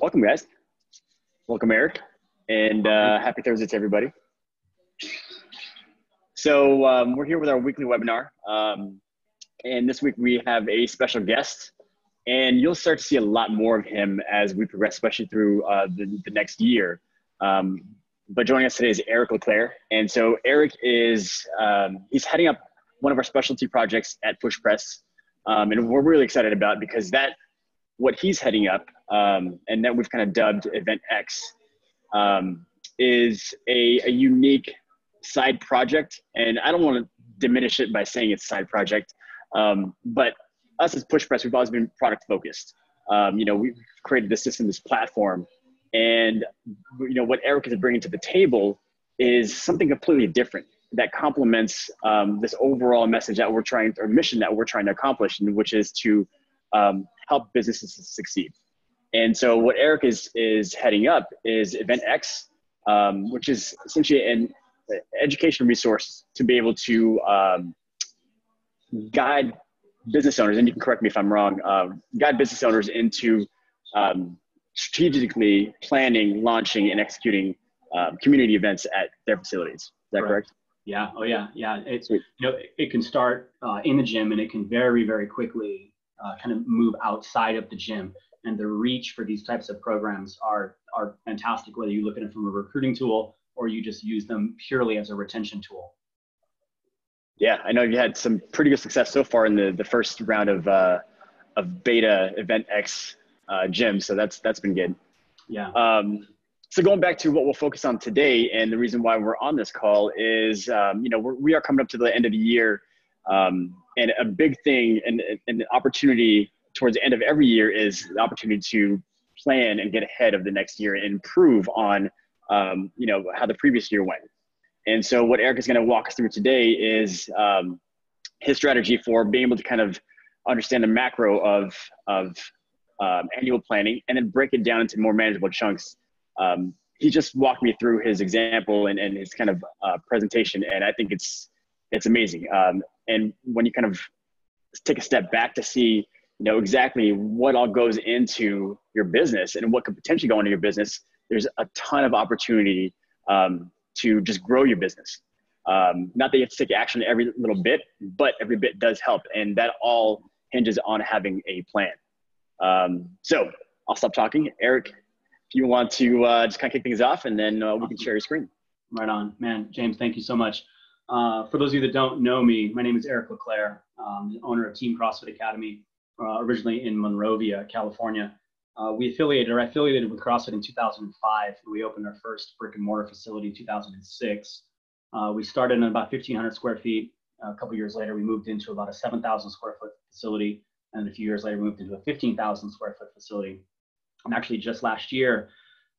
Welcome, guys. Welcome, Eric, and uh, happy Thursday to everybody. So um, we're here with our weekly webinar, um, and this week we have a special guest, and you'll start to see a lot more of him as we progress, especially through uh, the, the, next year. Um, but joining us today is Eric LeClair, and so Eric is um, he's heading up one of our specialty projects at Push Press, um, and we're really excited about because that what he's heading up, um, and that we've kind of dubbed Event X, um, is a, a unique side project. And I don't want to diminish it by saying it's a side project, um, but us as Push Press, we've always been product focused. Um, you know, we've created this system, this platform, and you know what Eric is bringing to the table is something completely different that complements um, this overall message that we're trying or mission that we're trying to accomplish, which is to um, help businesses succeed. And so what Eric is is heading up is Event X, um, which is essentially an education resource to be able to um, guide business owners, and you can correct me if I'm wrong, uh, guide business owners into um, strategically planning, launching, and executing um, community events at their facilities. Is that correct? correct? Yeah. Oh, yeah. Yeah. It's you know it can start uh, in the gym, and it can very, very quickly uh, kind of move outside of the gym. And the reach for these types of programs are are fantastic. Whether you look at it from a recruiting tool or you just use them purely as a retention tool. Yeah, I know you had some pretty good success so far in the the first round of uh, of beta Event X uh, gym. So that's that's been good. Yeah. Um, so going back to what we'll focus on today, and the reason why we're on this call is, um, you know, we're, we are coming up to the end of the year, um, and a big thing and an opportunity towards the end of every year is the opportunity to plan and get ahead of the next year and improve on, um, you know, how the previous year went. And so what Eric is going to walk us through today is um, his strategy for being able to kind of understand the macro of of um, annual planning and then break it down into more manageable chunks um, he just walked me through his example and, and his kind of uh, presentation, and I think it's it's amazing. And when you kind of take a step back to see, you know, exactly what all goes into your business and what could potentially go into your business, there's a ton of opportunity um, to just grow your business. Um, not that you have to take action every little bit, but every bit does help, and that all hinges on having a plan. Um, so I'll stop talking. Eric, if you want to uh, just kind of kick things off and then uh, we can share your screen. Right on, man. James, thank you so much. Uh, for those of you that don't know me, my name is Eric LeClair, um, the owner of Team CrossFit Academy, uh, originally in Monrovia, California. Uh, we affiliated or affiliated with CrossFit in 2005. We opened our first brick and mortar facility in 2006. Uh, we started in about 1,500 square feet. a couple years later, we moved into about a 7,000 square foot facility. And a few years later, we moved into a 15,000 square foot facility. And actually, just last year,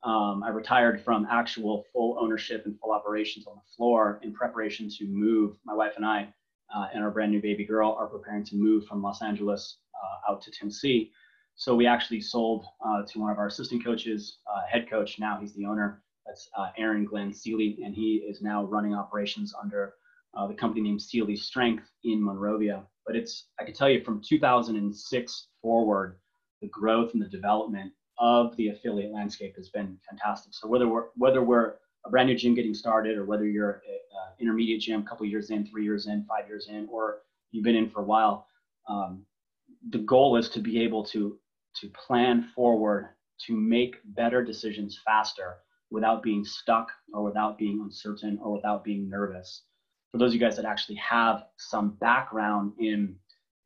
um, I retired from actual full ownership and full operations on the floor in preparation to move. My wife and I uh, and our brand new baby girl are preparing to move from Los Angeles uh, out to Tennessee. So we actually sold uh, to one of our assistant coaches, uh, head coach. Now he's the owner. That's uh, Aaron Glenn Seeley, and he is now running operations under uh, the company named Seeley Strength in Monrovia. But it's I can tell you from 2006 forward, the growth and the development of the affiliate landscape has been fantastic. So whether we're whether we're a brand new gym getting started, or whether you're an intermediate gym, a couple years in, three years in, five years in, or you've been in for a while, um, the goal is to be able to to plan forward to make better decisions faster without being stuck or without being uncertain or without being nervous. For those of you guys that actually have some background in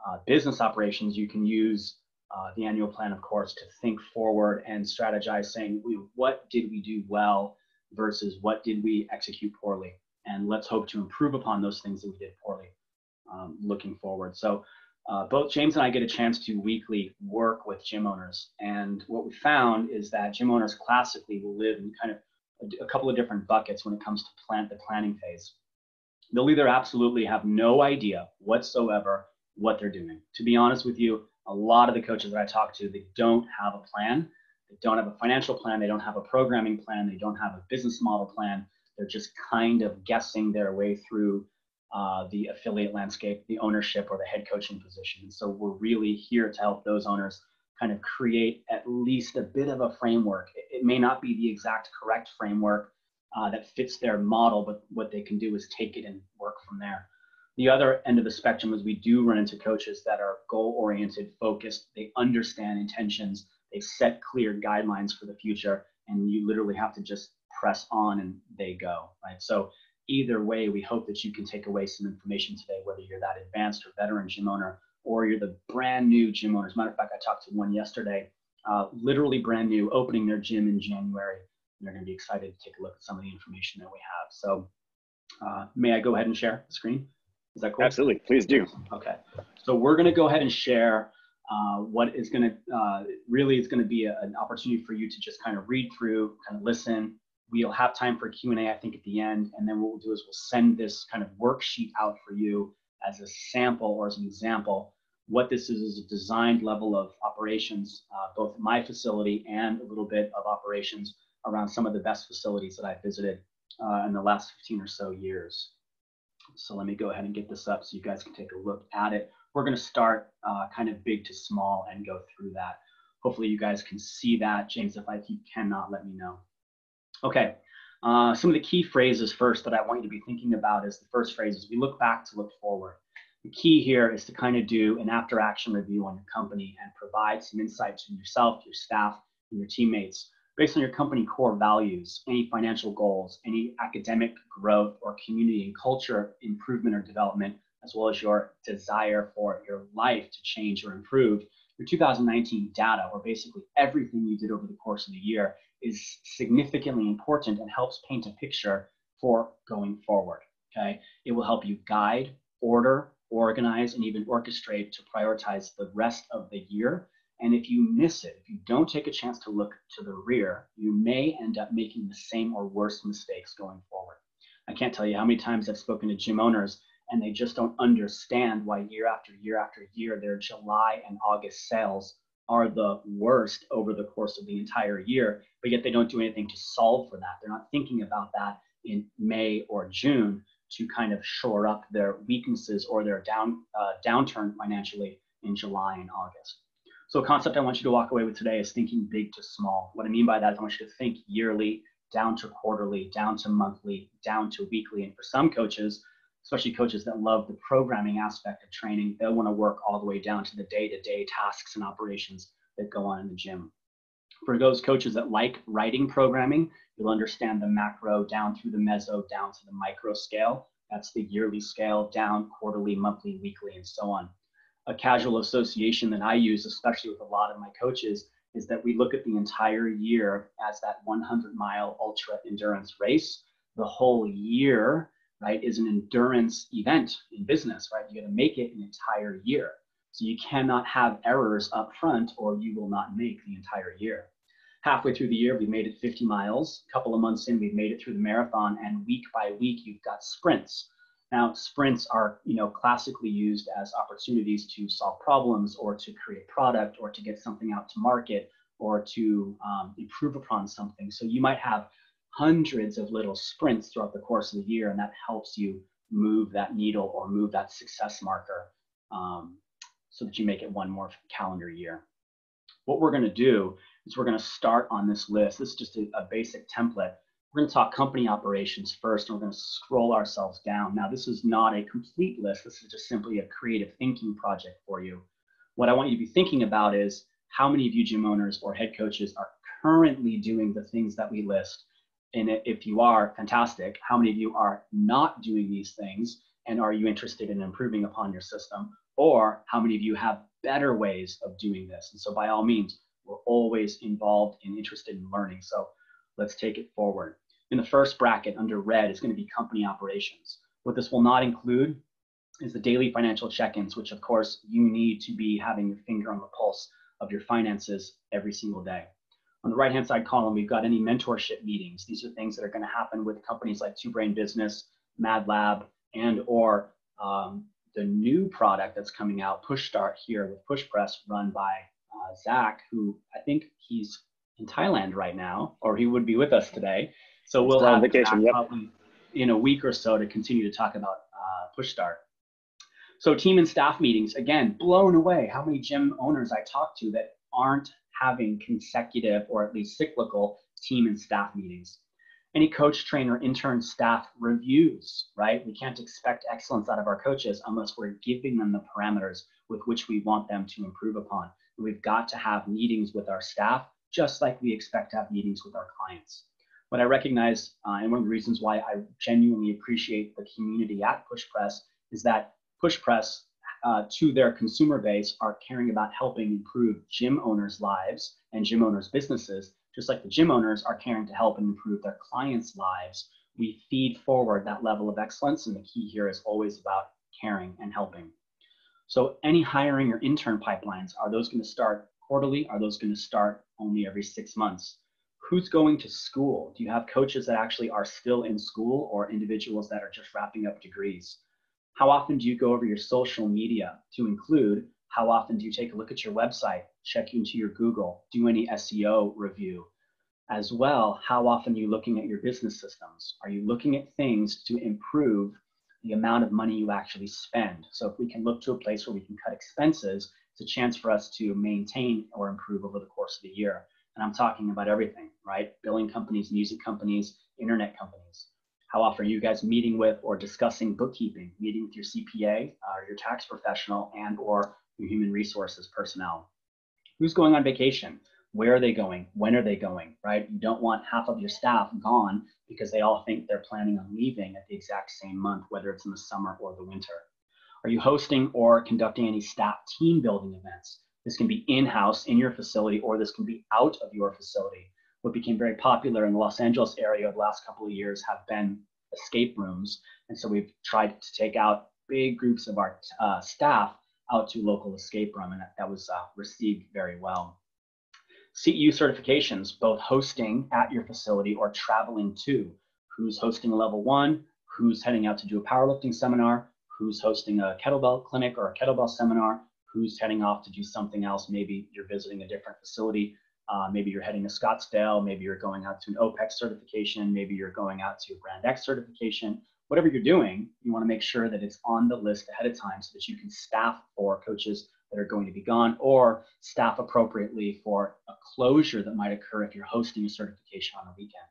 uh, business operations, you can use uh, the annual plan, of course, to think forward and strategize, saying, what did we do well versus what did we execute poorly? And let's hope to improve upon those things that we did poorly um, looking forward. So, uh, both James and I get a chance to weekly work with gym owners. And what we found is that gym owners classically will live in kind of a, a couple of different buckets when it comes to plant the planning phase. They'll either absolutely have no idea whatsoever what they're doing. To be honest with you, a lot of the coaches that I talk to, they don't have a plan. They don't have a financial plan. They don't have a programming plan. They don't have a business model plan. They're just kind of guessing their way through uh, the affiliate landscape, the ownership, or the head coaching position. And so we're really here to help those owners kind of create at least a bit of a framework. It, it may not be the exact correct framework uh, that fits their model, but what they can do is take it and work from there. The other end of the spectrum is we do run into coaches that are goal oriented, focused, they understand intentions, they set clear guidelines for the future, and you literally have to just press on and they go, right? So either way, we hope that you can take away some information today, whether you're that advanced or veteran gym owner, or you're the brand new gym owner. As a matter of fact, I talked to one yesterday, uh, literally brand new, opening their gym in January. And they're going to be excited to take a look at some of the information that we have. So, uh, may I go ahead and share the screen? Is that cool? Absolutely, please do. Okay, so we're going to go ahead and share uh, what is going to uh, really is going to be a, an opportunity for you to just kind of read through, kind of listen, We'll have time for Q&A, I think, at the end. And then what we'll do is we'll send this kind of worksheet out for you as a sample or as an example. What this is is a designed level of operations, uh, both my facility and a little bit of operations around some of the best facilities that I've visited uh, in the last 15 or so years. So let me go ahead and get this up so you guys can take a look at it. We're going to start uh, kind of big to small and go through that. Hopefully you guys can see that. James, if, I, cannot, let me know. Okay, uh, some of the key phrases first that I want you to be thinking about is the first phrase is we look back to look forward. The key here is to kind of do an after action review on your company and provide some insights from yourself, your staff, and your teammates based on your company core values, any financial goals, any academic growth or community and culture improvement or development, as well as your desire for your life to change or improve. Your 2019 data, or basically everything you did over the course of the year, is significantly important and helps paint a picture for going forward. Okay, it will help you guide, order, organize, and even orchestrate to prioritize the rest of the year. And if you miss it, if you don't take a chance to look to the rear, you may end up making the same or worse mistakes going forward. I can't tell you how many times I've spoken to gym owners and they just don't understand why year after year after year their July and August sales are the worst over the course of the entire year, but yet they don't do anything to solve for that. They're not thinking about that in May or June to kind of shore up their weaknesses or their down uh, downturn financially in July and August. So a concept I want you to walk away with today is thinking big to small. What I mean by that is I want you to think yearly, down to quarterly, down to monthly, down to weekly. And for some coaches, especially coaches that love the programming aspect of training, they'll want to work all the way down to the day to day tasks and operations that go on in the gym. For those coaches that like writing programming, you'll understand the macro down through the meso, down to the micro scale. That's the yearly scale, down quarterly, monthly, weekly, and so on. A casual association that I use, especially with a lot of my coaches, is that we look at the entire year as that 100 mile ultra endurance race. The whole year right, is an endurance event in business, right? You got to make it an entire year. So you cannot have errors up front or you will not make the entire year. Halfway through the year, we made it 50 miles. A couple of months in, we've made it through the marathon, and week by week, you've got sprints. Now, sprints are, you know, classically used as opportunities to solve problems or to create product or to get something out to market or to um, improve upon something. So you might have hundreds of little sprints throughout the course of the year, and that helps you move that needle or move that success marker um, so that you make it one more calendar year. What we're going to do is we're going to start on this list. This is just a, a basic template. We're going to talk company operations first, and we're going to scroll ourselves down. Now, this is not a complete list. This is just simply a creative thinking project for you. What I want you to be thinking about is how many of you gym owners or head coaches are currently doing the things that we list and if you are, fantastic. How many of you are not doing these things? And are you interested in improving upon your system? Or how many of you have better ways of doing this? And so, by all means, we're always involved and interested in learning. So, let's take it forward. In the first bracket under red is going to be company operations. What this will not include is the daily financial check ins, which, of course, you need to be having your finger on the pulse of your finances every single day. On the right hand side column, we've got any mentorship meetings. These are things that are going to happen with companies like Two Brain Business, Mad Lab, and or um, the new product that's coming out, Push Start here with Push Press, run by uh, Zach, who I think he's in Thailand right now, or he would be with us today. So we'll have vacation, yep. probably in a week or so to continue to talk about uh, Push Start. So team and staff meetings, again, blown away how many gym owners I talk to that aren't having consecutive or at least cyclical team and staff meetings. Any coach, trainer, intern, staff reviews, right? We can't expect excellence out of our coaches unless we're giving them the parameters with which we want them to improve upon. We've got to have meetings with our staff just like we expect to have meetings with our clients. What I recognize, uh, and one of the reasons why I genuinely appreciate the community at Push Press is that Push Press uh, to their consumer base are caring about helping improve gym owners' lives and gym owners' businesses, just like the gym owners are caring to help and improve their clients' lives. We feed forward that level of excellence, and the key here is always about caring and helping. So, any hiring or intern pipelines, are those going to start quarterly? Are those going to start only every six months? Who's going to school? Do you have coaches that actually are still in school or individuals that are just wrapping up degrees? How often do you go over your social media to include how often do you take a look at your website, check into your Google, do any SEO review? As well, how often are you looking at your business systems? Are you looking at things to improve the amount of money you actually spend? So if we can look to a place where we can cut expenses, it's a chance for us to maintain or improve over the course of the year. And I'm talking about everything, right? Billing companies, music companies, internet companies. How often are you guys meeting with or discussing bookkeeping, meeting with your CPA or uh, your tax professional and or your human resources personnel? Who's going on vacation? Where are they going? When are they going, right? You don't want half of your staff gone because they all think they're planning on leaving at the exact same month, whether it's in the summer or the winter. Are you hosting or conducting any staff team building events? This can be in-house in your facility or this can be out of your facility what became very popular in the Los Angeles area the last couple of years have been escape rooms. And so we've tried to take out big groups of our uh, staff out to local escape room, and that was uh, received very well. CEU certifications, both hosting at your facility or traveling to. Who's hosting a level one? Who's heading out to do a powerlifting seminar? Who's hosting a kettlebell clinic or a kettlebell seminar? Who's heading off to do something else? Maybe you're visiting a different facility uh, maybe you're heading to Scottsdale, maybe you're going out to an OPEX certification, maybe you're going out to a Brand X certification. Whatever you're doing, you want to make sure that it's on the list ahead of time so that you can staff for coaches that are going to be gone or staff appropriately for a closure that might occur if you're hosting a certification on a weekend.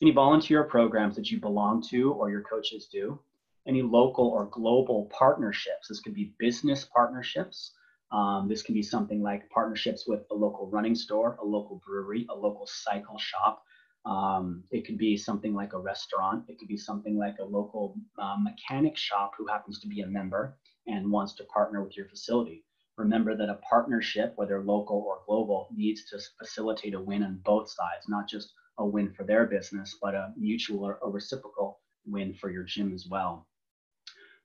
Any volunteer programs that you belong to or your coaches do, any local or global partnerships. This could be business partnerships, um, this can be something like partnerships with a local running store, a local brewery, a local cycle shop. Um, it could be something like a restaurant. It could be something like a local uh, mechanic shop who happens to be a member and wants to partner with your facility. Remember that a partnership, whether local or global, needs to facilitate a win on both sides, not just a win for their business, but a mutual or a reciprocal win for your gym as well.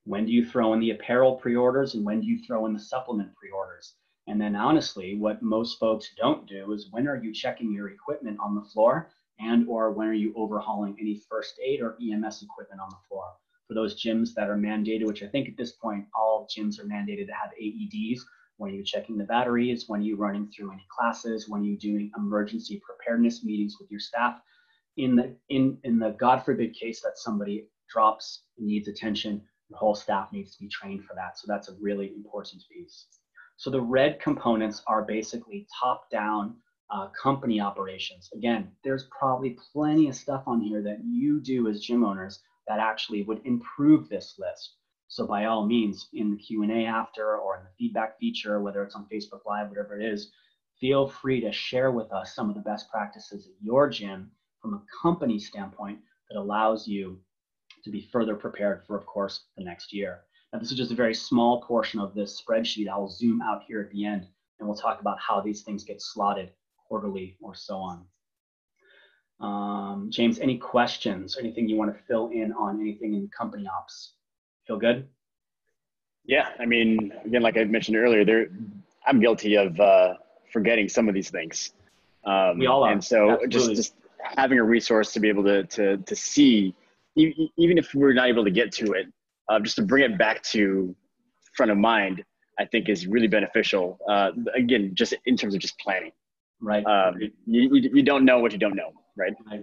When do you throw in the apparel pre-orders and when do you throw in the supplement pre-orders? And then honestly, what most folks don't do is when are you checking your equipment on the floor and or when are you overhauling any first aid or EMS equipment on the floor? For those gyms that are mandated, which I think at this point all gyms are mandated to have AEDs, when are you checking the batteries? When are you running through any classes? When are you doing emergency preparedness meetings with your staff? In the in in the God forbid case that somebody drops needs attention, the whole staff needs to be trained for that. So that's a really important piece. So the red components are basically top-down uh, company operations. Again, there's probably plenty of stuff on here that you do as gym owners that actually would improve this list. So by all means, in the Q&A after or in the feedback feature, whether it's on Facebook Live, whatever it is, feel free to share with us some of the best practices at your gym from a company standpoint that allows you to be further prepared for, of course, the next year. Now, this is just a very small portion of this spreadsheet. I'll zoom out here at the end and we'll talk about how these things get slotted quarterly or so on. Um, James, any questions, anything you want to fill in on anything in company ops? Feel good? Yeah, I mean, again, like I mentioned earlier, there, I'm guilty of uh, forgetting some of these things. Um, we all are. And so just, just having a resource to be able to, to, to see even if we're not able to get to it, uh, just to bring it back to front of mind, I think is really beneficial. Uh, again, just in terms of just planning. Right. Um, you, you, you, don't know what you don't know, right? I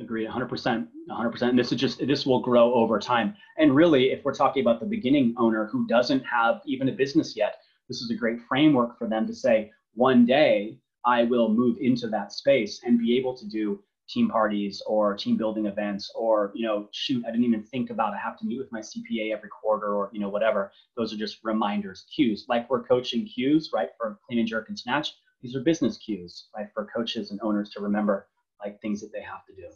agree 100%. 100%. And this is just, this will grow over time. And really, if we're talking about the beginning owner who doesn't have even a business yet, this is a great framework for them to say, one day I will move into that space and be able to do team parties or team building events or you know shoot i didn't even think about i have to meet with my cpa every quarter or you know whatever. Those are just reminders cues. Like we're coaching cues right for clean and jerk and snatch. These are business cues right for coaches and owners to remember like things that they have to do.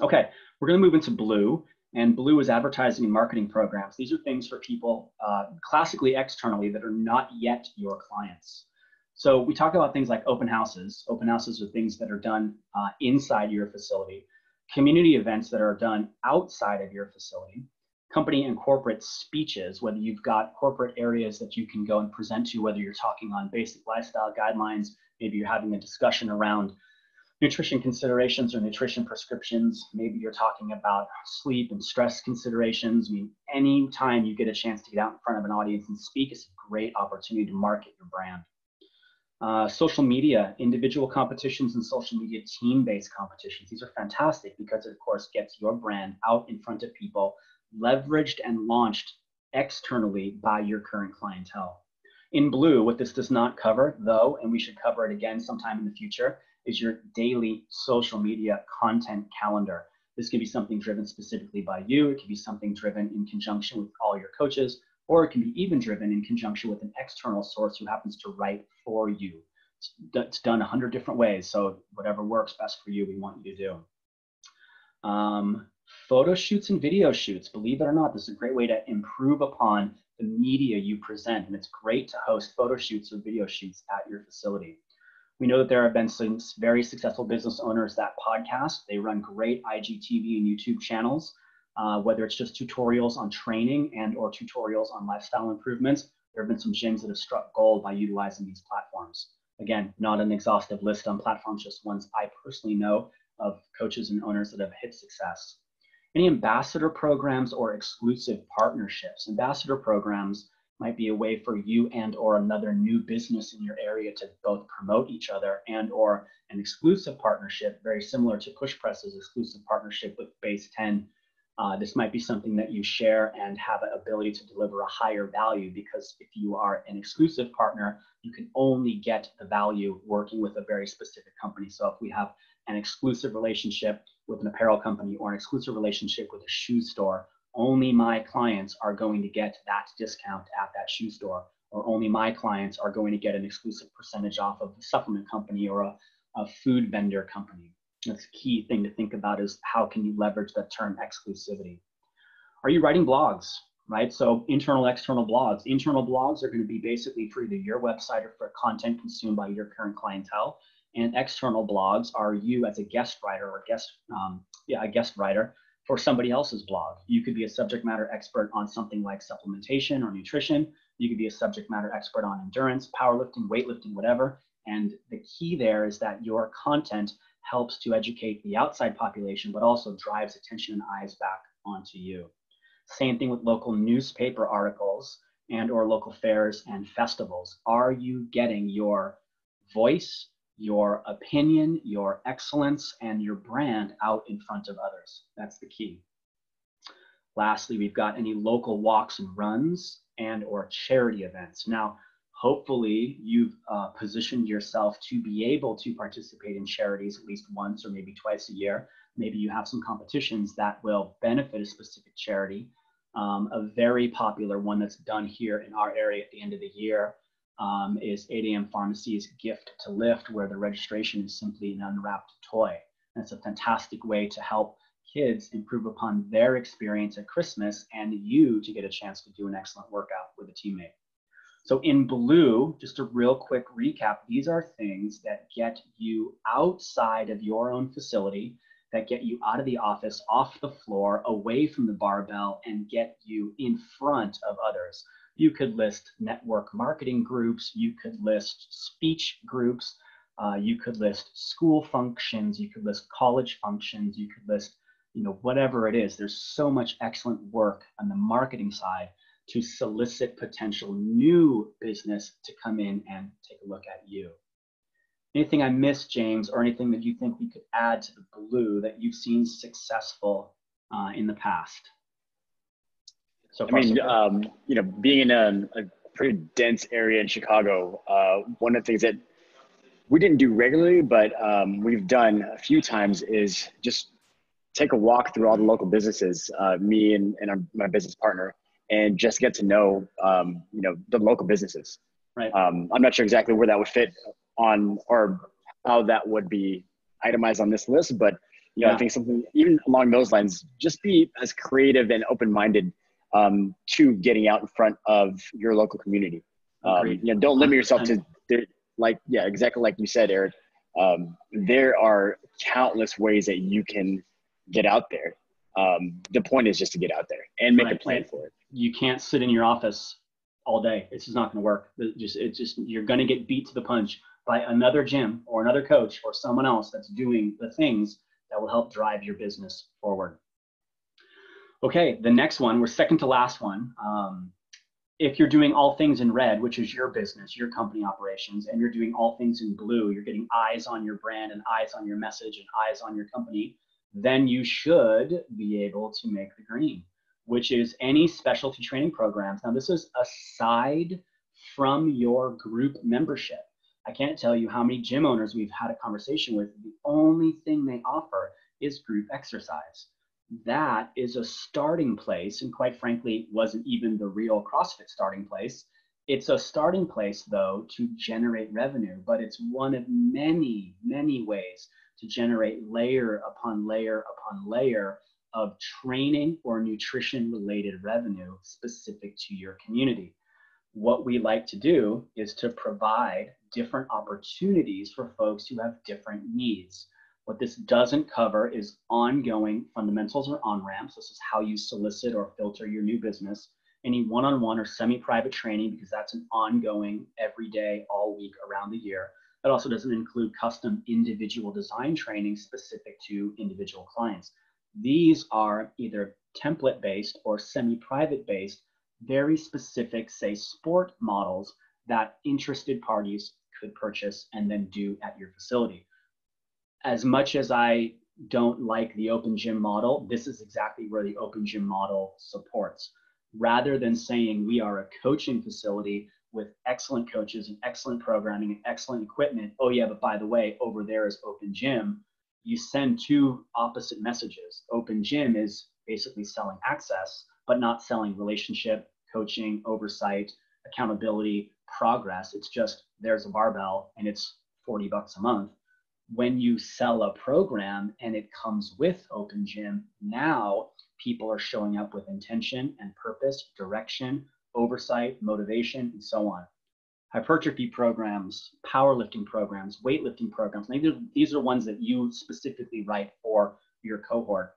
Okay we're going to move into blue and blue is advertising and marketing programs. These are things for people uh, classically externally that are not yet your clients so we talk about things like open houses. Open houses are things that are done uh, inside your facility, community events that are done outside of your facility, company and corporate speeches, whether you've got corporate areas that you can go and present to, whether you're talking on basic lifestyle guidelines, maybe you're having a discussion around nutrition considerations or nutrition prescriptions. Maybe you're talking about sleep and stress considerations. I mean, anytime you get a chance to get out in front of an audience and speak, it's a great opportunity to market your brand. Uh, social media, individual competitions and social media team-based competitions. These are fantastic because it, of course, gets your brand out in front of people, leveraged and launched externally by your current clientele. In blue, what this does not cover, though, and we should cover it again sometime in the future, is your daily social media content calendar. This can be something driven specifically by you. It can be something driven in conjunction with all your coaches, or it can be even driven in conjunction with an external source who happens to write for you. It's done a hundred different ways. So whatever works best for you, we want you to do. Um, photo shoots and video shoots, believe it or not, this is a great way to improve upon the media you present. And it's great to host photo shoots or video shoots at your facility. We know that there have been some very successful business owners that podcast. They run great IGTV and YouTube channels uh, whether it's just tutorials on training and or tutorials on lifestyle improvements. There have been some gyms that have struck gold by utilizing these platforms. Again, not an exhaustive list on platforms, just ones I personally know of coaches and owners that have hit success. Any ambassador programs or exclusive partnerships? Ambassador programs might be a way for you and or another new business in your area to both promote each other and or an exclusive partnership very similar to push press's exclusive partnership with base 10 uh, this might be something that you share and have an ability to deliver a higher value because if you are an exclusive partner, you can only get the value working with a very specific company. So if we have an exclusive relationship with an apparel company or an exclusive relationship with a shoe store, only my clients are going to get that discount at that shoe store, or only my clients are going to get an exclusive percentage off of a supplement company or a, a food vendor company. That's a key thing to think about is how can you leverage that term exclusivity? Are you writing blogs, right? So internal, external blogs. Internal blogs are going to be basically for either your website or for content consumed by your current clientele. And external blogs are you as a guest writer or guest, um, yeah, a guest writer for somebody else's blog. You could be a subject matter expert on something like supplementation or nutrition. You could be a subject matter expert on endurance, powerlifting, weightlifting, whatever. And the key there is that your content helps to educate the outside population, but also drives attention and eyes back onto you. Same thing with local newspaper articles and or local fairs and festivals. Are you getting your voice, your opinion, your excellence, and your brand out in front of others? That's the key. Lastly, we've got any local walks and runs and or charity events. Now, hopefully you've uh, positioned yourself to be able to participate in charities at least once or maybe twice a year. Maybe you have some competitions that will benefit a specific charity. Um, a very popular one that's done here in our area at the end of the year um, is 8 a.m. Pharmacy's Gift to Lift, where the registration is simply an unwrapped toy. And it's a fantastic way to help kids improve upon their experience at Christmas and you to get a chance to do an excellent workout with a teammate. So in blue, just a real quick recap, these are things that get you outside of your own facility, that get you out of the office, off the floor, away from the barbell, and get you in front of others. You could list network marketing groups, you could list speech groups, uh, you could list school functions, you could list college functions, you could list, you know, whatever it is. There's so much excellent work on the marketing side to solicit potential new business to come in and take a look at you. Anything I missed, James, or anything that you think we could add to the blue that you've seen successful uh, in the past? So I mean, so um, you know, being in a, a, pretty dense area in Chicago. Uh, one of the things that we didn't do regularly, but um, we've done a few times is just take a walk through all the local businesses, uh, me and, and our, my business partner, and just get to know, um, you know, the local businesses. Right. Um, I'm not sure exactly where that would fit on or how that would be itemized on this list, but you know, yeah. I think something even along those lines, just be as creative and open-minded um, to getting out in front of your local community. Um, you know, don't limit yourself to like yeah, exactly like you said, Eric. Um, there are countless ways that you can get out there. Um, the point is just to get out there and make right. a plan for it. You can't sit in your office all day. It's just not going to work. It just it's just you're going to get beat to the punch by another gym or another coach or someone else that's doing the things that will help drive your business forward. Okay, the next one, we're second to last one. Um, if you're doing all things in red, which is your business, your company operations, and you're doing all things in blue, you're getting eyes on your brand and eyes on your message and eyes on your company, then you should be able to make the green, which is any specialty training programs. Now, this is aside from your group membership. I can't tell you how many gym owners we've had a conversation with. The only thing they offer is group exercise that is a starting place, and quite frankly, wasn't even the real CrossFit starting place. It's a starting place, though, to generate revenue, but it's one of many, many ways to generate layer upon layer upon layer of training or nutrition related revenue specific to your community. What we like to do is to provide different opportunities for folks who have different needs. What this doesn't cover is ongoing fundamentals or on ramps. This is how you solicit or filter your new business. Any one on one or semi private training, because that's an ongoing, every day, all week, around the year. That also doesn't include custom individual design training specific to individual clients. These are either template based or semi private based, very specific, say, sport models that interested parties could purchase and then do at your facility as much as I don't like the open gym model, this is exactly where the open gym model supports. Rather than saying we are a coaching facility with excellent coaches and excellent programming and excellent equipment, oh yeah, but by the way, over there is open gym, you send two opposite messages. Open gym is basically selling access, but not selling relationship, coaching, oversight, accountability, progress. It's just there's a barbell and it's 40 bucks a month when you sell a program and it comes with Open Gym, now people are showing up with intention and purpose, direction, oversight, motivation, and so on. Hypertrophy programs, powerlifting programs, weightlifting programs, these are, ones that you specifically write for your cohort.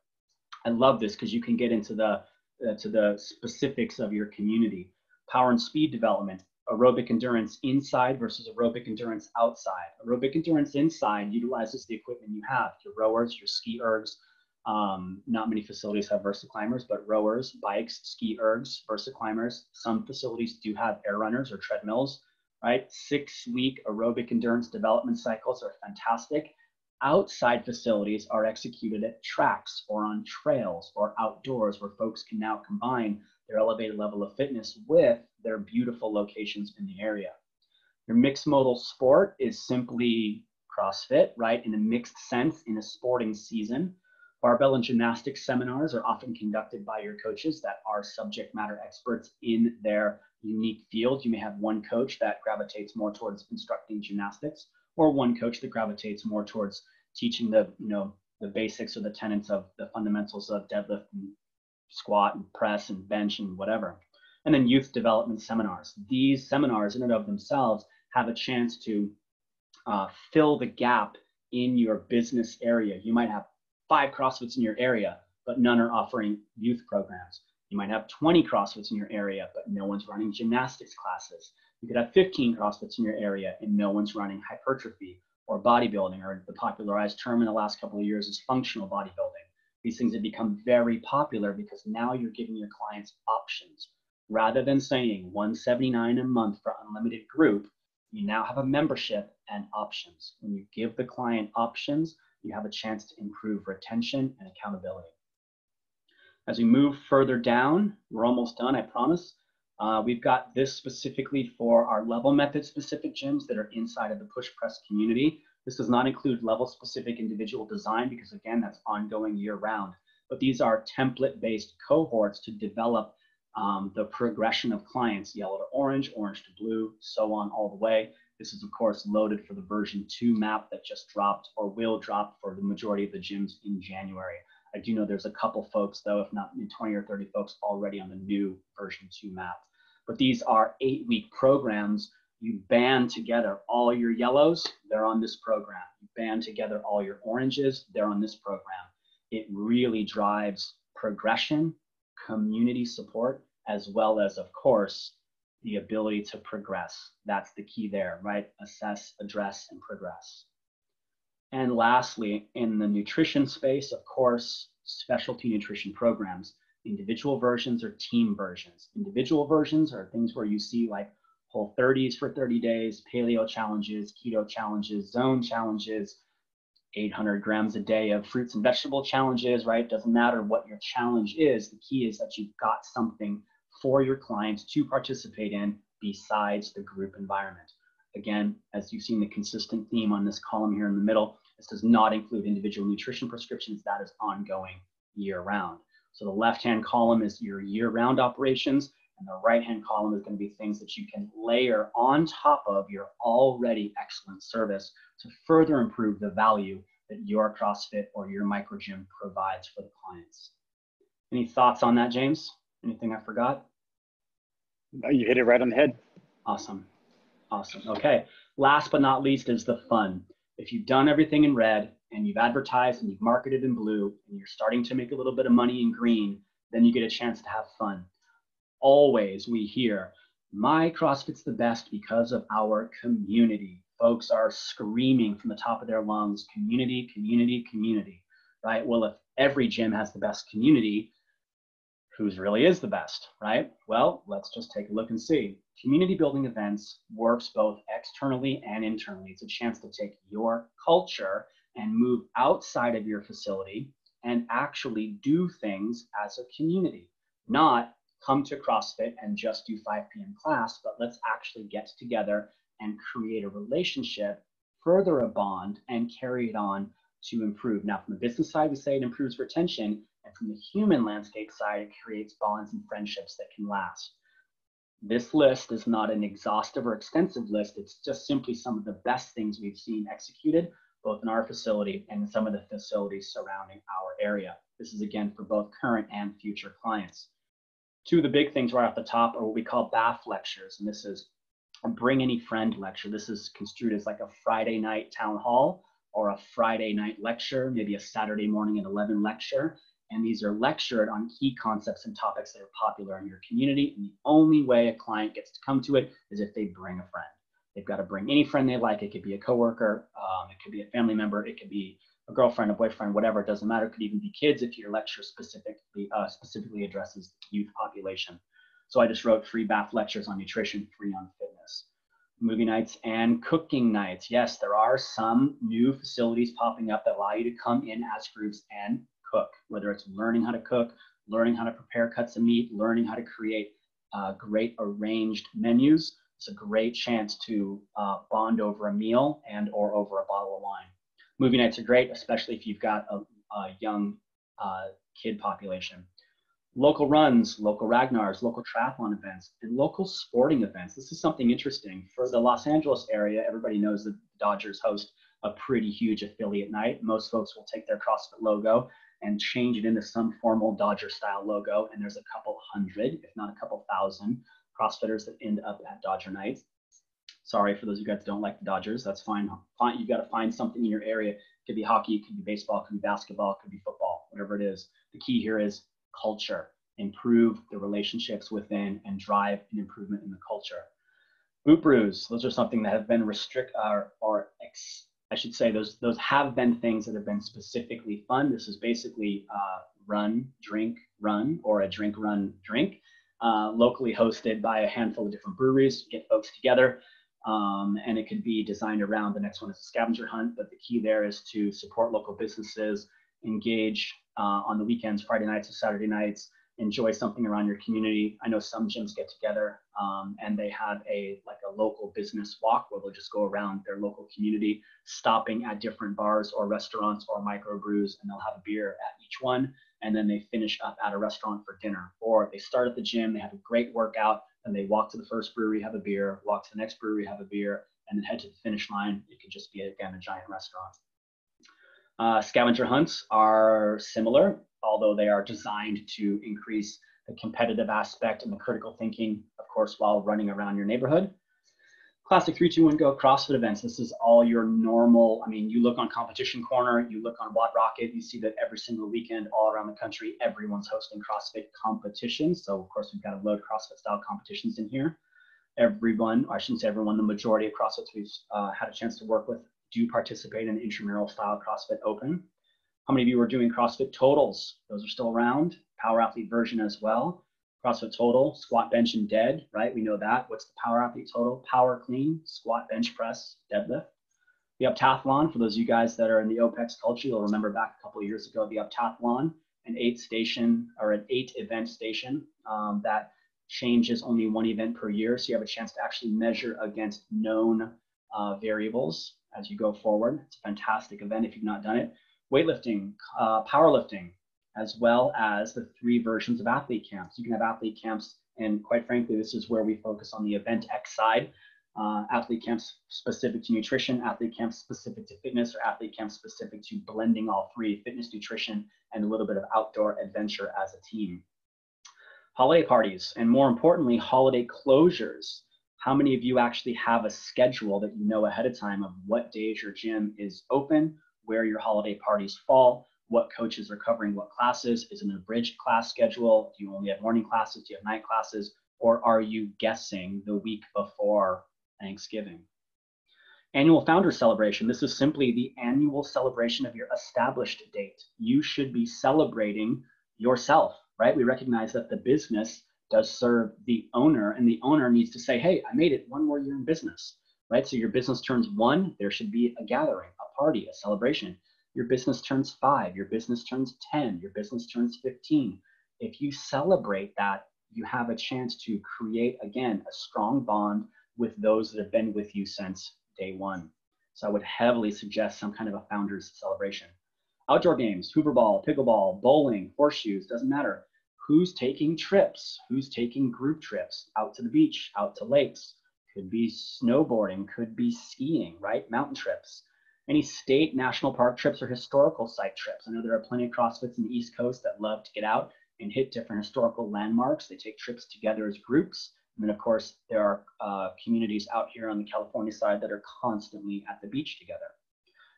I love this because you can get into the uh, to the specifics of your community. Power and speed development, aerobic endurance inside versus aerobic endurance outside. Aerobic endurance inside utilizes the equipment you have, your rowers, your ski ergs. Um, not many facilities have Versa climbers, but rowers, bikes, ski ergs, Versa climbers. Some facilities do have air runners or treadmills, right? Six week aerobic endurance development cycles are fantastic. Outside facilities are executed at tracks or on trails or outdoors where folks can now combine their elevated level of fitness with their beautiful locations in the area. Your mixed modal sport is simply CrossFit, right? In a mixed sense, in a sporting season. Barbell and gymnastics seminars are often conducted by your coaches that are subject matter experts in their unique field. You may have one coach that gravitates more towards instructing gymnastics, or one coach that gravitates more towards teaching the, you know, the basics or the tenets of the fundamentals of deadlift and squat and press and bench and whatever. And then youth development seminars. These seminars, in and of themselves, have a chance to uh, fill the gap in your business area. You might have five CrossFits in your area, but none are offering youth programs. You might have 20 CrossFits in your area, but no one's running gymnastics classes. You could have 15 CrossFits in your area and no one's running hypertrophy or bodybuilding, or the popularized term in the last couple of years is functional bodybuilding these things have become very popular because now you're giving your clients options. Rather than saying 179 a month for unlimited group, you now have a membership and options. When you give the client options, you have a chance to improve retention and accountability. As we move further down, we're almost done, I promise. Uh, we've got this specifically for our level method specific gyms that are inside of the push press community. This does not include level specific individual design because again, that's ongoing year round. But these are template based cohorts to develop um, the progression of clients, yellow to orange, orange to blue, so on all the way. This is of course loaded for the version two map that just dropped or will drop for the majority of the gyms in January. I do know there's a couple folks though, if not 20 or 30 folks already on the new version two map. But these are eight week programs. You band together all your yellows, they're on this program. You band together all your oranges, they're on this program. It really drives progression, community support, as well as, of course, the ability to progress. That's the key there, right? Assess, address, and progress. And lastly, in the nutrition space, of course, specialty nutrition programs. Individual versions or team versions. Individual versions are things where you see like whole 30s for 30 days, paleo challenges, keto challenges, zone challenges, 800 grams a day of fruits and vegetable challenges, right? Doesn't matter what your challenge is. The key is that you've got something for your clients to participate in besides the group environment. Again, as you've seen the consistent theme on this column here in the middle, this does not include individual nutrition prescriptions. That is ongoing year round. So the left-hand column is your year-round operations, and the right-hand column is going to be things that you can layer on top of your already excellent service to further improve the value that your CrossFit or your micro gym provides for the clients. Any thoughts on that, James? Anything I forgot? You hit it right on the head. Awesome. Awesome. Okay. Last but not least is the fun. If you've done everything in red, and you've advertised and you've marketed in blue and you're starting to make a little bit of money in green, then you get a chance to have fun. Always we hear, my CrossFit's the best because of our community. Folks are screaming from the top of their lungs, community, community, community, right? Well, if every gym has the best community, whose really is the best, right? Well, let's just take a look and see. Community building events works both externally and internally. It's a chance to take your culture and move outside of your facility and actually do things as a community, not come to CrossFit and just do 5 p.m. class, but let's actually get together and create a relationship, further a bond, and carry it on to improve. Now, from the business side, we say it improves retention, and from the human landscape side, it creates bonds and friendships that can last. This list is not an exhaustive or extensive list. It's just simply some of the best things we've seen executed both in our facility and in some of the facilities surrounding our area. This is again for both current and future clients. Two of the big things right off the top are what we call BAF lectures, and this is a bring any friend lecture. This is construed as like a Friday night town hall or a Friday night lecture, maybe a Saturday morning at 11 lecture. And these are lectured on key concepts and topics that are popular in your community. And the only way a client gets to come to it is if they bring a friend. They've got to bring any friend they like. It could be a coworker, um, it could be a family member, it could be a girlfriend, a boyfriend, whatever. It doesn't matter. It could even be kids if your lecture specifically uh, specifically addresses youth population. So I just wrote free BAF lectures on nutrition, free on fitness. Movie nights and cooking nights. Yes, there are some new facilities popping up that allow you to come in as groups and cook, whether it's learning how to cook, learning how to prepare cuts of meat, learning how to create uh, great arranged menus, it's a great chance to uh, bond over a meal and or over a bottle of wine. Movie nights are great, especially if you've got a, a young uh, kid population. Local runs, local Ragnars, local triathlon events, and local sporting events. This is something interesting. For the Los Angeles area, everybody knows that Dodgers host a pretty huge affiliate night. Most folks will take their CrossFit logo and change it into some formal Dodger style logo. And there's a couple hundred, if not a couple thousand, CrossFitters that end up at Dodger nights. Sorry for those of you guys that don't like the Dodgers. That's fine. Fine. You got to find something in your area. It could be hockey, it could be baseball, it could be basketball, it could be football, whatever it is. The key here is culture. Improve the relationships within and drive an improvement in the culture. Boot brews. Those are something that have been restrict or, or ex, I should say those those have been things that have been specifically fun. This is basically uh, run, drink, run, or a drink, run, drink uh, locally hosted by a handful of different breweries, get folks together. Um, and it could be designed around the next one is a scavenger hunt. But the key there is to support local businesses, engage uh, on the weekends, Friday nights or Saturday nights, enjoy something around your community. I know some gyms get together um, and they have a like a local business walk where they'll just go around their local community, stopping at different bars or restaurants or microbrews, and they'll have a beer at each one, and then they finish up at a restaurant for dinner. Or they start at the gym, they have a great workout, and they walk to the first brewery, have a beer, walk to the next brewery, have a beer, and then head to the finish line. It could just be again a giant restaurant. Uh, scavenger hunts are similar, although they are designed to increase the competitive aspect and the critical thinking, of course, while running around your neighborhood. Classic 321 Go CrossFit events. This is all your normal. I mean, you look on Competition Corner, you look on WOD-Rocket, you see that every single weekend all around the country, everyone's hosting CrossFit competitions. So, of course, we've got a load CrossFit style competitions in here. Everyone, I shouldn't say everyone, the majority of CrossFits we've uh, had a chance to work with do participate in intramural style CrossFit Open. How many of you are doing CrossFit totals? Those are still around. Power athlete version as well. CrossFit total, squat, bench, and dead, right? We know that. What's the power athlete total? Power clean, squat, bench press, deadlift. The Optathlon, for those of you guys that are in the OPEX culture, you'll remember back a couple years ago, the Optathlon, an eight station or an eight event station um, that changes only one event per year. So you have a chance to actually measure against known uh, variables as you go forward. It's a fantastic event if you've not done it. Weightlifting, uh, powerlifting, as well as the three versions of athlete camps. You can have athlete camps, and quite frankly, this is where we focus on the event X side. Uh, athlete camps specific to nutrition, athlete camps specific to fitness, or athlete camps specific to blending all three fitness, nutrition, and a little bit of outdoor adventure as a team. Holiday parties, and more importantly, holiday closures. How many of you actually have a schedule that you know ahead of time of what days your gym is open, where your holiday parties fall, what coaches are covering what classes? Is an abridged class schedule? Do you only have morning classes? Do you have night classes? Or are you guessing the week before Thanksgiving? Annual founder celebration. This is simply the annual celebration of your established date. You should be celebrating yourself, right? We recognize that the business does serve the owner, and the owner needs to say, hey, I made it one more year in business, right? So your business turns one, there should be a gathering, a party, a celebration. Your business turns five, your business turns 10, your business turns 15. If you celebrate that, you have a chance to create, again, a strong bond with those that have been with you since day one. So I would heavily suggest some kind of a founder's celebration. Outdoor games, hoover ball, pickleball, bowling, horseshoes, doesn't matter who's taking trips, who's taking group trips out to the beach, out to lakes, could be snowboarding, could be skiing, right? Mountain trips. Any state, national park trips, or historical site trips. I know there are plenty of CrossFits in the East Coast that love to get out and hit different historical landmarks. They take trips together as groups. And then, of course, there are uh, communities out here on the California side that are constantly at the beach together.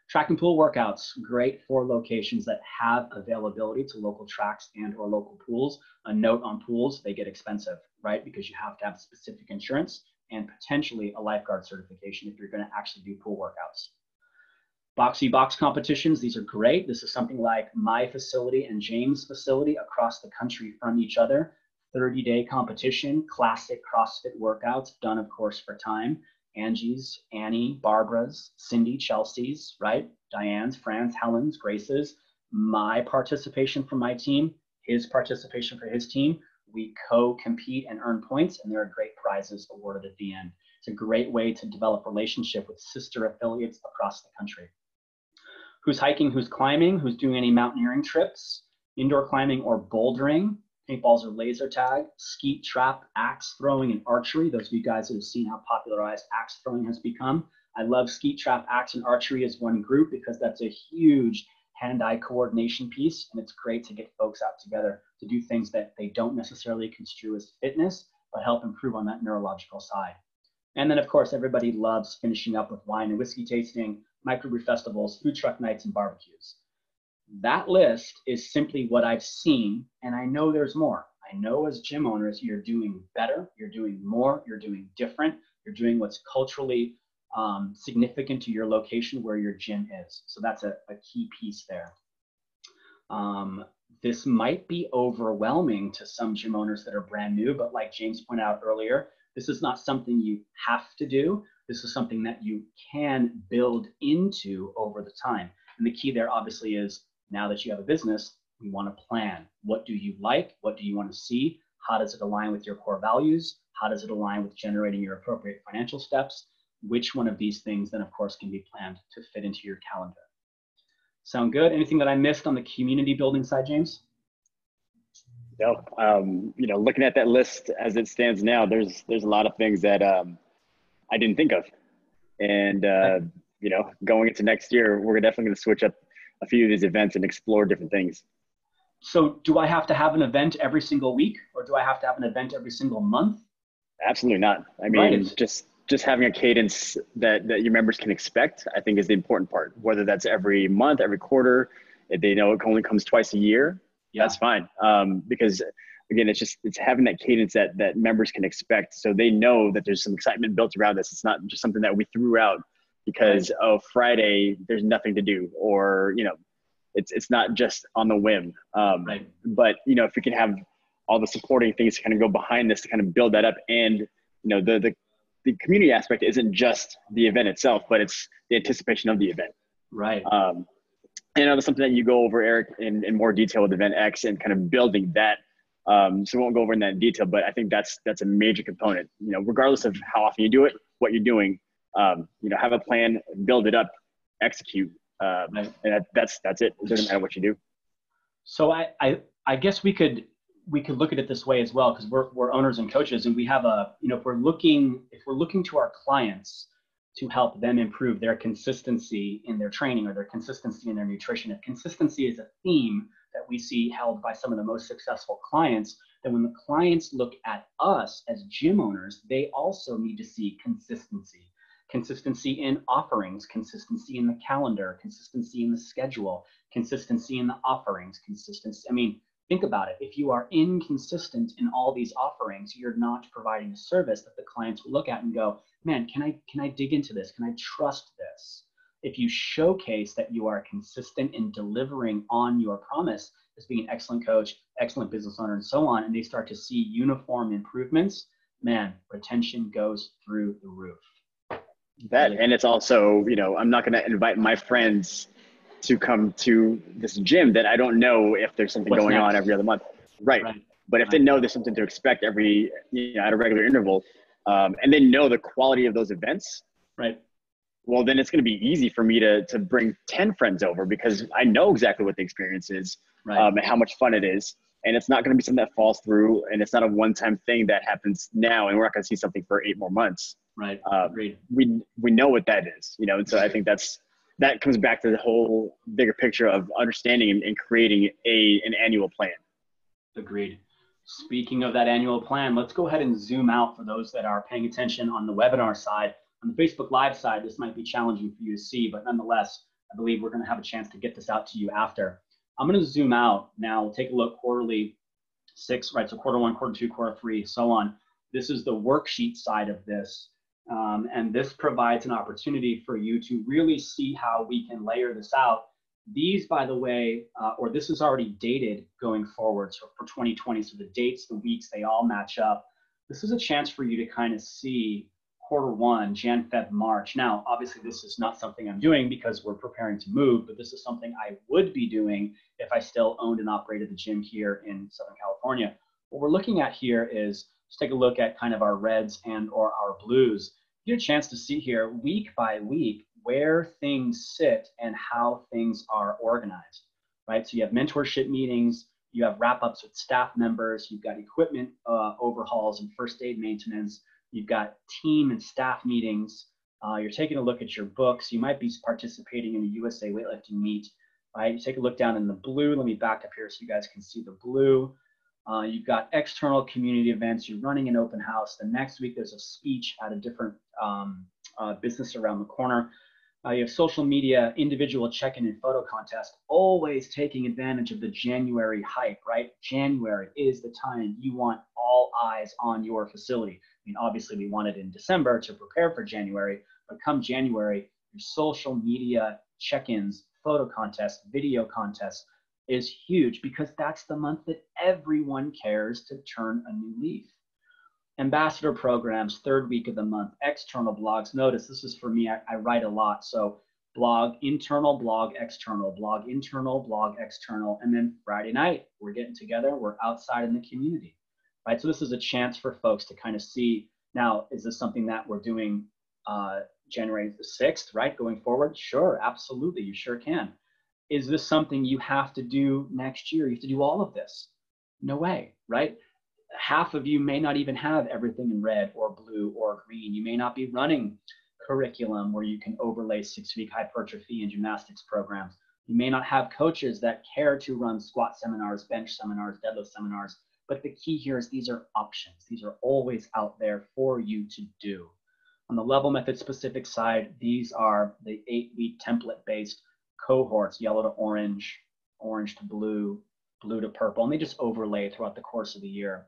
Track and pool workouts, great for locations that have availability to local tracks and or local pools. A note on pools, they get expensive, right? Because you have to have specific insurance and potentially a lifeguard certification if you're gonna actually do pool workouts. Boxy box competitions, these are great. This is something like my facility and James' facility across the country from each other. 30 day competition, classic CrossFit workouts, done of course for time. Angie's, Annie, Barbara's, Cindy, Chelsea's, right? Diane's, Fran's, Helen's, Grace's, my participation for my team, his participation for his team. We co-compete and earn points, and there are great prizes awarded at the end. It's a great way to develop relationship with sister affiliates across the country. Who's hiking, who's climbing, who's doing any mountaineering trips, indoor climbing or bouldering, paintballs or laser tag, skeet trap, axe throwing, and archery. Those of you guys that have seen how popularized axe throwing has become. I love skeet trap, axe, and archery as one group because that's a huge hand-eye coordination piece, and it's great to get folks out together to do things that they don't necessarily construe as fitness, but help improve on that neurological side. And then, of course, everybody loves finishing up with wine and whiskey tasting, microbrew festivals, food truck nights, and barbecues. That list is simply what I've seen, and I know there's more. I know as gym owners, you're doing better, you're doing more, you're doing different, you're doing what's culturally um, significant to your location where your gym is. So that's a, a key piece there. Um, this might be overwhelming to some gym owners that are brand new, but like James pointed out earlier, this is not something you have to do. This is something that you can build into over the time. And the key there obviously is now that you have a business, We want to plan. What do you like? What do you want to see? How does it align with your core values? How does it align with generating your appropriate financial steps? Which one of these things then, of course, can be planned to fit into your calendar? Sound good? Anything that I missed on the community building side, James? No, um, you know, looking at that list as it stands now, there's there's a lot of things that um, I didn't think of, and uh, you know, going into next year, we're definitely going to switch up a few of these events and explore different things. So, do I have to have an event every single week, or do I have to have an event every single month? Absolutely not. I mean, right. just just having a cadence that that your members can expect, I think, is the important part. Whether that's every month, every quarter, if they know it only comes twice a year, yeah. that's fine. Um, because again, it's just it's having that cadence that that members can expect, so they know that there's some excitement built around this. It's not just something that we threw out because oh Friday there's nothing to do, or you know, it's it's not just on the whim. Um, right. But you know, if we can have all the supporting things to kind of go behind this to kind of build that up, and you know, the the the community aspect isn't just the event itself, but it's the anticipation of the event. Right. Um, and that was something that you go over, Eric, in, in more detail with Event X and kind of building that. Um, so we won't go over in that in detail, but I think that's that's a major component. You know, regardless of how often you do it, what you're doing, um, you know, have a plan, build it up, execute, um, and that, that's that's it. It doesn't matter what you do. So I I, I guess we could we could look at it this way as well because we're, we're owners and coaches and we have a you know if we're looking if we're looking to our clients to help them improve their consistency in their training or their consistency in their nutrition if consistency is a theme that we see held by some of the most successful clients that when the clients look at us as gym owners they also need to see consistency consistency in offerings consistency in the calendar consistency in the schedule consistency in the offerings consistency i mean Think about it. If you are inconsistent in all these offerings, you're not providing a service that the clients will look at and go, man, can I can I dig into this? Can I trust this? If you showcase that you are consistent in delivering on your promise as being an excellent coach, excellent business owner, and so on, and they start to see uniform improvements, man, retention goes through the roof. That and it's also, you know, I'm not going to invite my friends to come to this gym that I don't know if there's something What's going next? on every other month. Right. right. But if right. they know there's something to expect every, you know, at a regular interval, um, and they know the quality of those events, right. Well, then it's going to be easy for me to to bring ten friends over because I know exactly what the experience is right. um, and how much fun it is, and it's not going to be something that falls through, and it's not a one-time thing that happens now, and we're not going to see something for eight more months. Right. Uh, Agreed. We we know what that is, you know, and so I think that's that comes back to the whole bigger picture of understanding and, and creating a an annual plan. Agreed. Speaking of that annual plan, let's go ahead and zoom out for those that are paying attention on the webinar side. On the Facebook Live side, this might be challenging for you to see, but nonetheless, I believe we're going to have a chance to get this out to you after. I'm going to zoom out now. We'll take a look quarterly, six, right? So quarter one, quarter two, quarter three, so on. This is the worksheet side of this. Um, and this provides an opportunity for you to really see how we can layer this out. These, by the way, uh, or this is already dated going forward. So for 2020, so the dates, the weeks, they all match up. This is a chance for you to kind of see quarter one, Jan, Feb, March. Now, obviously, this is not something I'm doing because we're preparing to move, but this is something I would be doing if I still owned and operated the gym here in Southern California. What we're looking at here is let's take a look at kind of our reds and or our blues. You get a chance to see here week by week where things sit and how things are organized, right? So you have mentorship meetings, you have wrap ups with staff members, you've got equipment uh, overhauls and first aid maintenance, you've got team and staff meetings, uh, you're taking a look at your books, you might be participating in a USA weightlifting meet, right? You take a look down in the blue, let me back up here so you guys can see the blue. Uh, you've got external community events. You're running an open house. The next week, there's a speech at a different um, uh, business around the corner. Uh, you have social media, individual check-in and photo contest, always taking advantage of the January hype, right? January is the time you want all eyes on your facility. I mean, obviously we want it in December to prepare for January, but come January, your social media check-ins, photo contests, video contests, is huge because that's the month that everyone cares to turn a new leaf. Ambassador programs, third week of the month, external blogs. Notice this is for me, I, I write a lot. So blog internal, blog external, blog internal, blog external. And then Friday night, we're getting together, we're outside in the community, right? So this is a chance for folks to kind of see now, is this something that we're doing uh, January the 6th, right? Going forward? Sure, absolutely, you sure can. Is this something you have to do next year? You have to do all of this? No way, right? Half of you may not even have everything in red or blue or green. You may not be running curriculum where you can overlay six week hypertrophy and gymnastics programs. You may not have coaches that care to run squat seminars, bench seminars, deadlift seminars. But the key here is these are options. These are always out there for you to do. On the level method specific side, these are the eight week template based cohorts, yellow to orange, orange to blue, blue to purple, and they just overlay throughout the course of the year.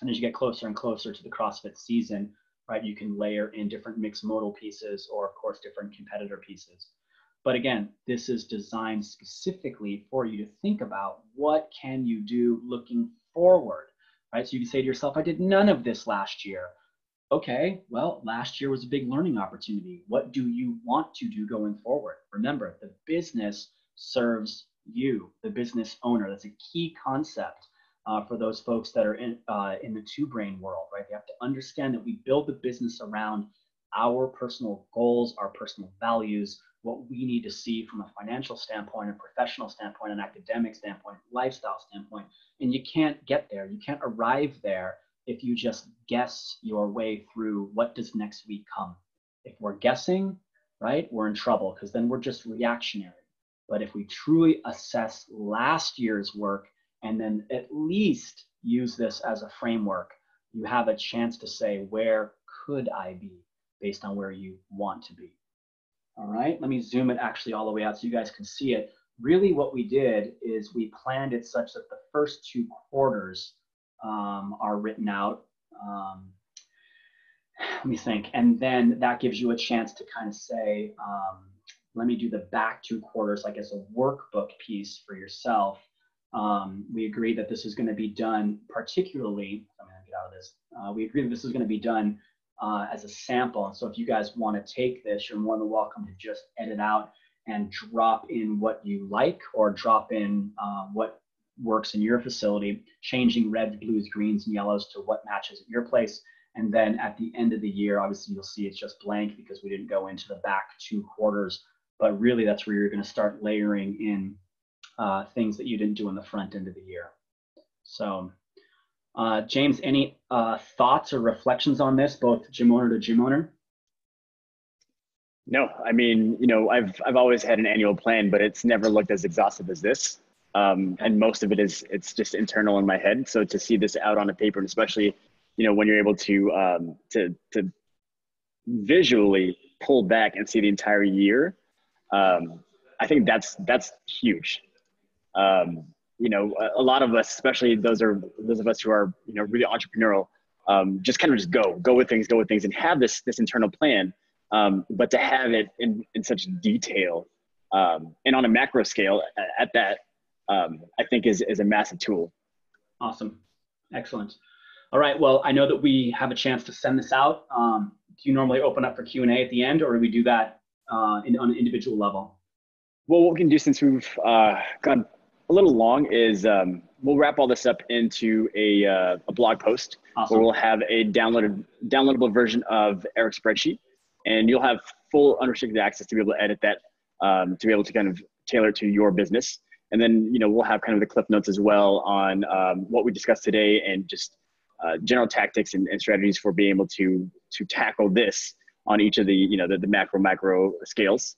And as you get closer and closer to the CrossFit season, right, you can layer in different mixed modal pieces or, of course, different competitor pieces. But again, this is designed specifically for you to think about what can you do looking forward, right? So you can say to yourself, I did none of this last year. Okay, well, last year was a big learning opportunity. What do you want to do going forward? Remember, the business serves you, the business owner. That's a key concept uh, for those folks that are in, uh, in the Two-Brain world, right? They have to understand that we build the business around our personal goals, our personal values, what we need to see from a financial standpoint, a professional standpoint, an academic standpoint, lifestyle standpoint. And you can't get there. You can't arrive there if you just guess your way through what does next week come. If we're guessing, right, we're in trouble because then we're just reactionary. But if we truly assess last year's work and then at least use this as a framework, you have a chance to say, where could I be based on where you want to be? All right, let me zoom it actually all the way out so you guys can see it. Really what we did is we planned it such that the first two quarters um, are written out. Um, let me think. And then that gives you a chance to kind of say, um, let me do the back two quarters like as a workbook piece for yourself. Um, we agree that this is going to be done particularly, I'm going to get out of this. Uh, we agree that this is going to be done uh, as a sample. So if you guys want to take this, you're more than welcome to just edit out and drop in what you like or drop in uh, what works in your facility, changing reds, blues, greens, and yellows to what matches at your place. And then at the end of the year, obviously you'll see it's just blank because we didn't go into the back two quarters. But really, that's where you're going to start layering in uh, things that you didn't do in the front end of the year. So uh, James, any uh, thoughts or reflections on this, both gym owner to gym owner? No, I mean, you know, I've I've always had an annual plan, but it's never looked as exhaustive as this. Um, and most of it is it's just internal in my head. So to see this out on a paper, and especially, you know, when you're able to um, to to visually pull back and see the entire year, um, I think that's that's huge. Um, you know, a, a, lot of us, especially those are those of us who are you know really entrepreneurial, um, just kind of just go, go with things, go with things, and have this this internal plan. Um, but to have it in in such detail um, and on a macro scale at that, um, I think is is a massive tool. Awesome, excellent. All right. Well, I know that we have a chance to send this out. Um, do you normally open up for Q and A at the end, or do we do that uh, in, on an individual level? Well, what we can do since we've uh, gone a little long is um, we'll wrap all this up into a, uh, a blog post awesome. where we'll have a downloaded downloadable version of Eric's spreadsheet, and you'll have full unrestricted access to be able to edit that um, to be able to kind of tailor to your business. And then you know we'll have kind of the cliff notes as well on um, what we discussed today and just uh, general tactics and, and, strategies for being able to to tackle this on each of the you know the, the macro scales.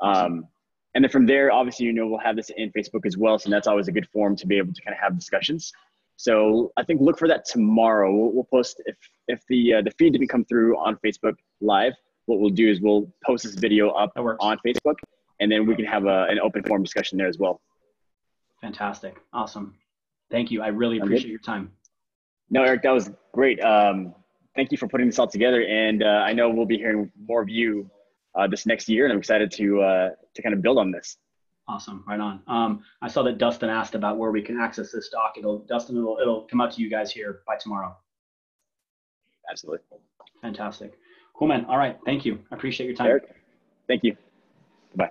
Um, and then from there, obviously, you know, we'll have this in Facebook as well. So that's always a good forum to be able to kind of have discussions. So I think look for that tomorrow. We'll, we'll post if if the uh, the feed didn't come through on Facebook Live. What we'll do is we'll post this video up on Facebook, and then we can have a, an open forum discussion there as well. Fantastic, awesome. Thank you. I really appreciate your time. No, Eric, that was great. Um, thank you for putting this all together, and uh, I know we'll be hearing more of you uh, this next year, and I'm excited to uh, to kind of build on this. Awesome, right on. Um, I saw that Dustin asked about where we can access this doc. It'll Dustin, it'll it'll come out to you guys here by tomorrow. Absolutely. Fantastic. Cool, man. All right. Thank you. I appreciate your time. Eric, thank you. Bye.